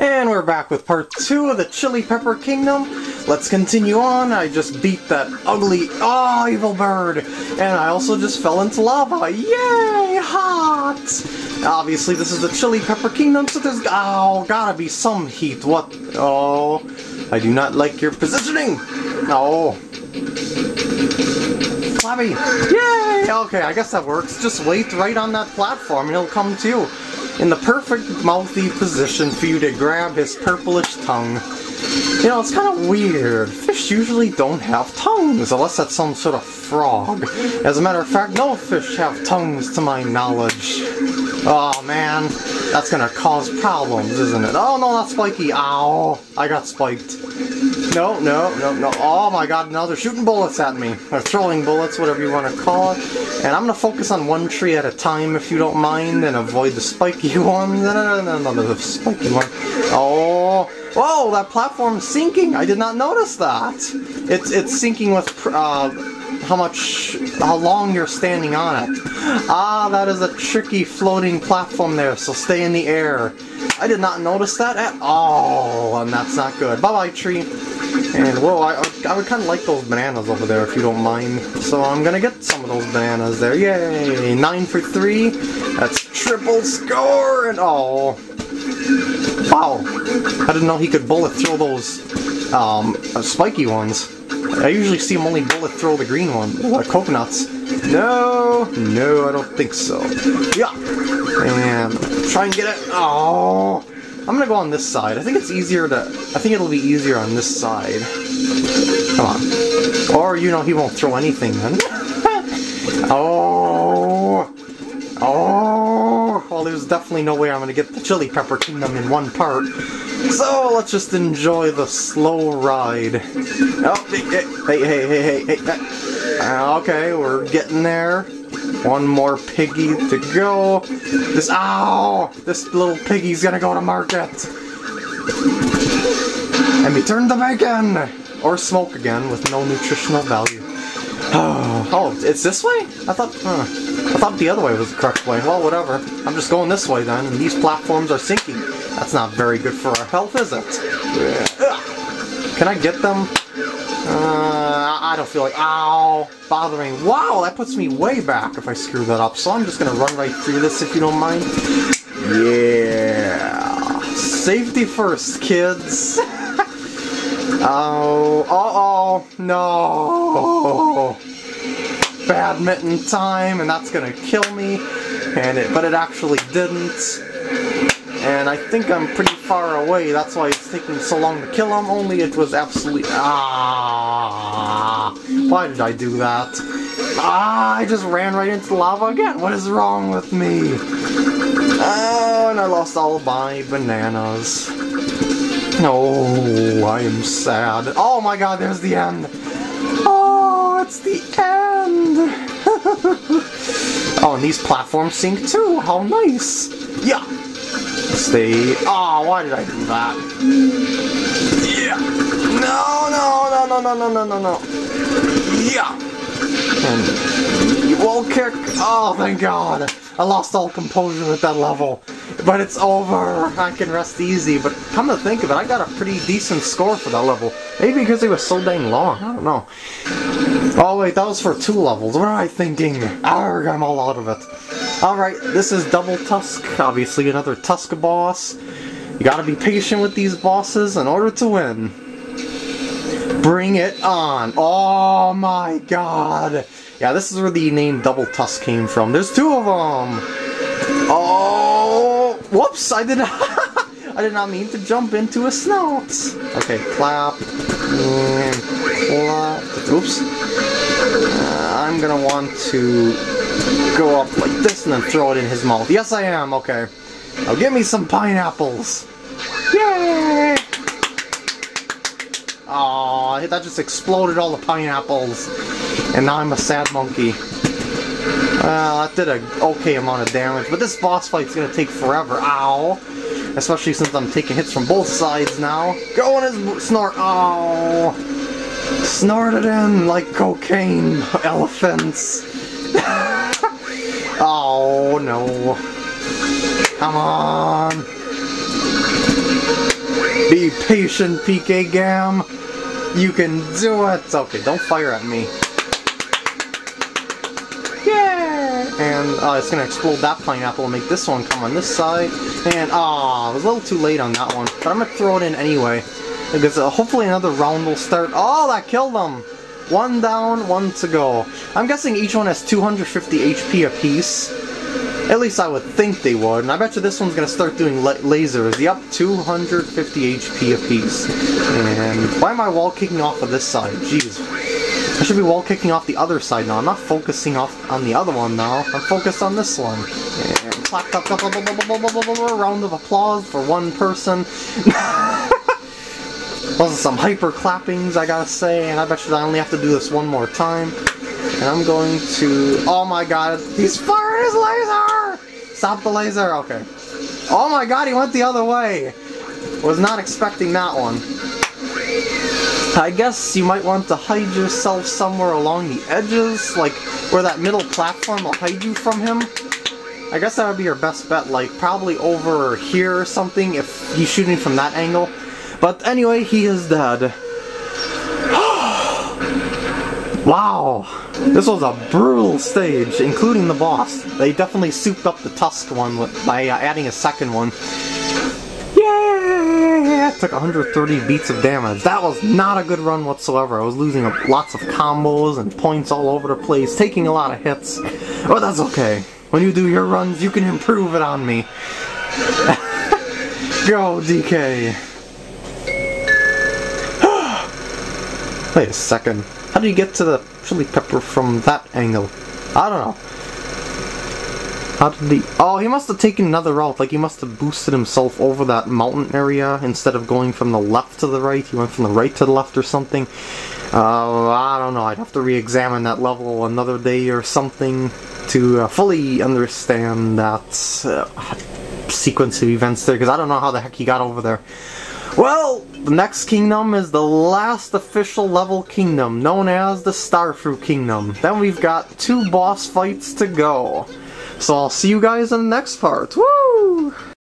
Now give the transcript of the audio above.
And we're back with part two of the Chili Pepper Kingdom. Let's continue on. I just beat that ugly, oh, evil bird. And I also just fell into lava. Yay, hot! Obviously, this is the Chili Pepper Kingdom, so there's, oh, gotta be some heat. What? Oh, I do not like your positioning. Oh. Flabby. Yay! Okay, I guess that works. Just wait right on that platform and he'll come to you in the perfect mouthy position for you to grab his purplish tongue. You know, it's kind of weird. Fish usually don't have tongues, unless that's some sort of frog. As a matter of fact, no fish have tongues to my knowledge. Oh man, that's gonna cause problems, isn't it? Oh no, not spiky. Ow, I got spiked. No, no, no, no. Oh my god, now they're shooting bullets at me. Or throwing bullets, whatever you want to call it. And I'm gonna focus on one tree at a time, if you don't mind, and avoid the spiky ones. No, no, no, no, the spiky one. Oh, whoa, that platform's sinking. I did not notice that. It's it's sinking with uh, how much, how long you're standing on it. Ah, that is a tricky floating platform there, so stay in the air. I did not notice that at all, and that's not good. Bye-bye, tree. And, whoa, I, I would kind of like those bananas over there, if you don't mind. So I'm gonna get some of those bananas there. Yay! Nine for three. That's triple score, and oh. Wow. I didn't know he could bullet throw those um, uh, spiky ones. I usually see him only bullet throw the green one, the coconuts. No, no, I don't think so. Yeah, and try and get it. Oh, I'm gonna go on this side. I think it's easier to. I think it'll be easier on this side. Come on. Or you know he won't throw anything then. oh, oh. Well, there's definitely no way I'm gonna get the Chili Pepper Kingdom in one part. So let's just enjoy the slow ride. Oh, hey, hey, hey, hey, hey, hey. Uh, okay, we're getting there. One more piggy to go. This, ow! This little piggy's gonna go to market. And be turn to bacon! Or smoke again with no nutritional value. Oh, oh it's this way? I thought, huh. I thought the other way was the correct way. Well, whatever. I'm just going this way then, and these platforms are sinking. That's not very good for our health, is it? Can I get them? Uh, I don't feel like, ow, bothering. Wow, that puts me way back if I screw that up. So I'm just going to run right through this if you don't mind. Yeah. Safety first, kids. oh, uh-oh, no. Badminton time, and that's going to kill me. And it, But it actually didn't. And I think I'm pretty far away, that's why it's taking so long to kill him, only it was absolutely... Ah! Why did I do that? Ah, I just ran right into lava again. What is wrong with me? Oh, and I lost all my bananas. Oh, I am sad. Oh my god, there's the end. Oh, it's the end. oh, and these platforms sink too. How nice. Yeah. Stay. Oh, why did I do that? Yeah. No, no, no, no, no, no, no, no, no. Yeah. And you will kick. Oh, thank God. I lost all composure with that level. But it's over. I can rest easy. But come to think of it, I got a pretty decent score for that level. Maybe because it was so dang long. I don't know. Oh, wait, that was for two levels. What am I thinking? Arg, I'm all out of it. Alright, this is Double Tusk, obviously another Tusk boss. You gotta be patient with these bosses in order to win. Bring it on. Oh my god. Yeah, this is where the name Double Tusk came from. There's two of them. Oh, whoops, I did not, I did not mean to jump into a snout. Okay, clap. Clap. Oops. Uh, I'm gonna want to go up like this and then throw it in his mouth. Yes, I am. Okay. Now give me some pineapples. Yay! Aw, that just exploded all the pineapples. And now I'm a sad monkey. Well, that did a okay amount of damage, but this boss fight's gonna take forever. Ow! Especially since I'm taking hits from both sides now. Go on his snort. Oh! Snort it in like cocaine, elephants. Oh no. Come on. Be patient, PK Gam. You can do it. Okay, don't fire at me. Yeah! And uh, it's gonna explode that pineapple and make this one come on this side. And ah, oh, I was a little too late on that one, but I'm gonna throw it in anyway because uh, hopefully another round will start. Oh, that killed them. One down, one to go. I'm guessing each one has 250 HP apiece. At least I would think they would. And I bet you this one's gonna start doing la lasers. Yep, 250 HP apiece. And why am I wall kicking off of this side? Jeez. I should be wall kicking off the other side now. I'm not focusing off on the other one now. I'm focused on this one. And clap, clap, clap, clap, clap, clap, clap, round of applause for one person. Are some hyper clappings, I gotta say, and I bet you I only have to do this one more time. And I'm going to... Oh my god, he's firing his laser! Stop the laser, okay. Oh my god, he went the other way! Was not expecting that one. I guess you might want to hide yourself somewhere along the edges, like where that middle platform will hide you from him. I guess that would be your best bet, like probably over here or something if he's shooting from that angle. But anyway, he is dead. wow! This was a brutal stage, including the boss. They definitely souped up the Tusk one by uh, adding a second one. Yeah! Took 130 beats of damage. That was not a good run whatsoever. I was losing lots of combos and points all over the place, taking a lot of hits. But that's okay. When you do your runs, you can improve it on me. Go, DK! Wait a second. How do you get to the chili pepper from that angle? I don't know. How did he... Oh, he must have taken another route. Like, he must have boosted himself over that mountain area instead of going from the left to the right. He went from the right to the left or something. Uh, I don't know. I'd have to re-examine that level another day or something to uh, fully understand that uh, sequence of events there, because I don't know how the heck he got over there. Well, the next kingdom is the last official level kingdom, known as the Starfruit Kingdom. Then we've got two boss fights to go. So I'll see you guys in the next part. Woo!